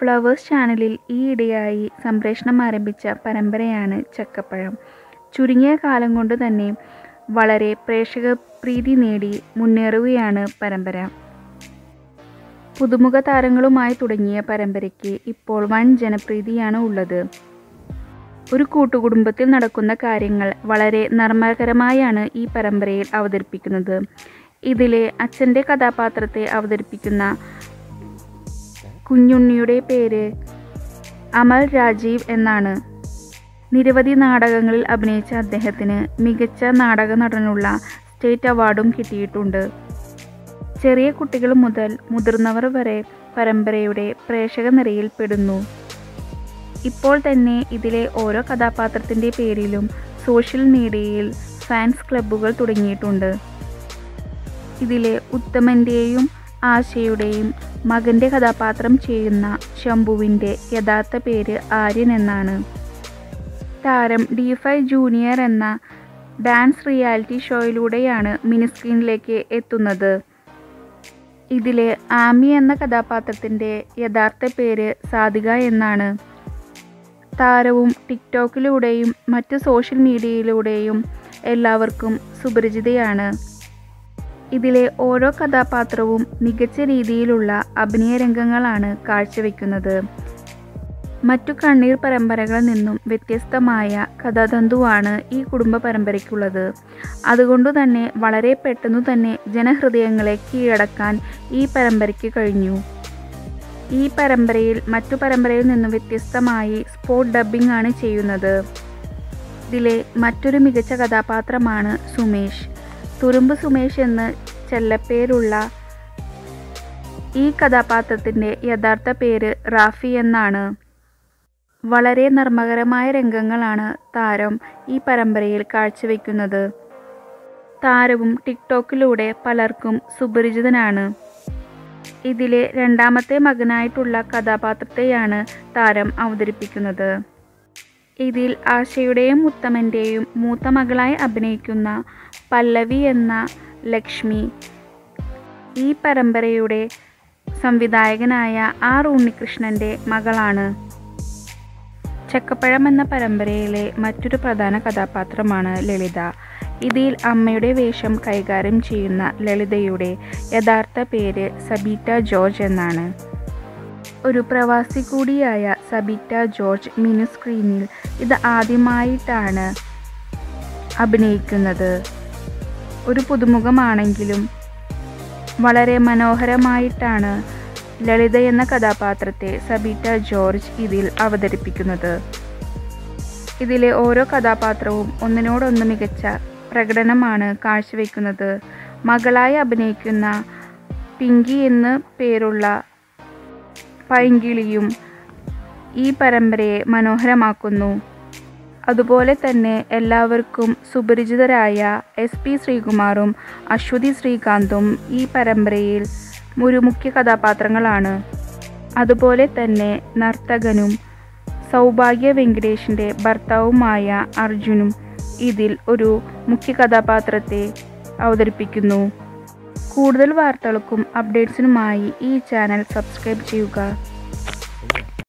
Flowers ചാനലിൽ ഈയിടെയായി സംപ്രേഷണം ആരംഭിച്ച പരമ്പരയാണ് ചക്കപ്പഴം. ചുരുങ്ങിയ കാലം കൊണ്ട് തന്നെ വളരെ പ്രേക്ഷക പ്രീതി നേടി മുന്നേറുകയാണ് പരമ്പര. പുതുമുഖ താരങ്ങളുമായി തുടങ്ങിയ പരമ്പരയ്ക്ക് ഇപ്പോൾ വൻ ജനപ്രീതിയാണ് ഉള്ളത്. ഒരു കൂട്ടുകുടുംബത്തിൽ നടക്കുന്ന കാര്യങ്ങൾ വളരെ നർമ്മകരമായാണ് ഈ പരമ്പരയിൽ അവതരിപ്പിക്കുന്നത്. ഇതിലെ അച്ഛന്റെ കഥാപാത്രത്തെ അവതരിപ്പിക്കുന്ന കുഞ്ഞുണ്ണിയുടെ പേര് അമൽ രാജീവ് എന്നാണ്. നിരവധി നാടകങ്ങളിൽ അഭിനയിച്ച അദ്ദേഹത്തിന് മികച്ച നാടക നടനുള്ള സ്റ്റേറ്റ് അവാർഡും കിട്ടിയിട്ടുണ്ട്. ചെറിയ കുട്ടികൾ മുതൽ മുതിർന്നവർ വരെ പരമ്പരയുടെ പ്രേക്ഷക നിരയിൽ പെടുന്നു. ഇപ്പോൾ തന്നെ ഇതിലെ ഓരോ കഥാപാത്രത്തിന്റെ പേരിലും സോഷ്യൽ മീഡിയയിൽ ഫാൻസ് ക്ലബ്ബുകൾ തുടങ്ങിയിട്ടുണ്ട്. ഇതിലെ ഉത്തമന്റെയും ആശയുടെയും മകന്റെ കഥാപാത്രം ചെയ്യുന്ന ശംഭുവിന്റെ യഥാർത്ഥ പേര് ആര്യൻ എന്നാണ്. താരം ഡി ഫൈവ് ജൂനിയർ എന്ന ഡാൻസ് റിയാലിറ്റി ഷോയിലൂടെയാണ് മിനിസ്ക്രീനിലേക്ക് എത്തുന്നത്. ഇതിലെ ആമി എന്ന കഥാപാത്രത്തിന്റെ യഥാർത്ഥ പേര് സാധിക എന്നാണ്. താരവും ടിക്ടോക്കിലൂടെയും മറ്റ് സോഷ്യൽ മീഡിയയിലൂടെയും എല്ലാവർക്കും സുപരിചിതയാണ്. ഇതിലെ ഓരോ കഥാപാത്രവും മികച്ച രീതിയിലുള്ള അഭിനയ രംഗങ്ങളാണ് കാഴ്ചവെക്കുന്നത്. മറ്റു കണ്ണീർ പരമ്പരകളിൽ നിന്നും വ്യത്യസ്തമായ കഥാതന്തുവാണ് ഈ കുടുംബ പരമ്പരയ്ക്കുള്ളത്. അതുകൊണ്ടു തന്നെ വളരെ പെട്ടെന്നു തന്നെ ജനഹൃദയങ്ങളെ കീഴടക്കാൻ ഈ പരമ്പരയ്ക്ക് കഴിഞ്ഞു. ഈ പരമ്പരയിൽ മറ്റു പരമ്പരയിൽ നിന്നും വ്യത്യസ്തമായി സ്പോട്ട് ഡബ്ബിംഗ് ആണ് ചെയ്യുന്നത്. ഇതിലെ മറ്റൊരു മികച്ച കഥാപാത്രമാണ് സുമേഷ്. തുരുമ്പ് സുമേഷ് എന്ന് ചെല്ലപ്പേരുള്ള ഈ കഥാപാത്രത്തിന്റെ യഥാർത്ഥ പേര് റാഫി എന്നാണ്. വളരെ നർമ്മകരമായ രംഗങ്ങളാണ് താരം ഈ പരമ്പരയിൽ കാഴ്ചവെക്കുന്നത്. താരവും ടിക്ടോക്കിലൂടെ പലർക്കും സുപരിചിതനാണ്. ഇതിലെ രണ്ടാമത്തെ മകനായിട്ടുള്ള കഥാപാത്രത്തെയാണ് താരം അവതരിപ്പിക്കുന്നത്. ഇതിൽ ആശയുടെയും ഉത്തമന്റെയും മൂത്ത മകളായി അഭിനയിക്കുന്ന പല്ലവി എന്ന ലക്ഷ്മി ഈ പരമ്പരയുടെ സംവിധായകനായ ആർ ഉണ്ണികൃഷ്ണന്റെ മകളാണ്. ചക്കപ്പഴം എന്ന പരമ്പരയിലെ മറ്റൊരു പ്രധാന കഥാപാത്രമാണ് ലളിത. ഇതിൽ അമ്മയുടെ വേഷം കൈകാര്യം ചെയ്യുന്ന ലളിതയുടെ യഥാർത്ഥ പേര് സബീറ്റ ജോർജ് എന്നാണ്. ഒരു പ്രവാസി കൂടിയായ സബിറ്റ ജോർജ് മിനി സ്ക്രീനിൽ ഇത് ആദ്യമായിട്ടാണ് അഭിനയിക്കുന്നത്. ഒരു പുതുമുഖമാണെങ്കിലും വളരെ മനോഹരമായിട്ടാണ് ലളിത എന്ന കഥാപാത്രത്തെ സബിറ്റ ജോർജ് ഇതിൽ അവതരിപ്പിക്കുന്നത്. ഇതിലെ ഓരോ കഥാപാത്രവും ഒന്നിനോടൊന്ന് മികച്ച പ്രകടനമാണ് കാഴ്ചവെക്കുന്നത്. മകളായി അഭിനയിക്കുന്ന പിങ്കി എന്ന് പേരുള്ള പൈങ്കിളിയും ഈ പരമ്പരയെ മനോഹരമാക്കുന്നു. അതുപോലെ തന്നെ എല്ലാവർക്കും സുപരിചിതരായ എസ് പി ശ്രീകുമാറും അശ്വതി ശ്രീകാന്തും ഈ പരമ്പരയിൽ ഒരു മുഖ്യ കഥാപാത്രങ്ങളാണ്. അതുപോലെ തന്നെ നർത്തകനും സൗഭാഗ്യ വെങ്കടേഷിന്റെ ഭർത്താവുമായ അർജുനും ഇതിൽ ഒരു മുഖ്യ കഥാപാത്രത്തെ അവതരിപ്പിക്കുന്നു. കൂടുതൽ വാർത്തകൾക്കും അപ്ഡേറ്റ്സിനുമായി ഈ ചാനൽ സബ്സ്ക്രൈബ് ചെയ്യുക.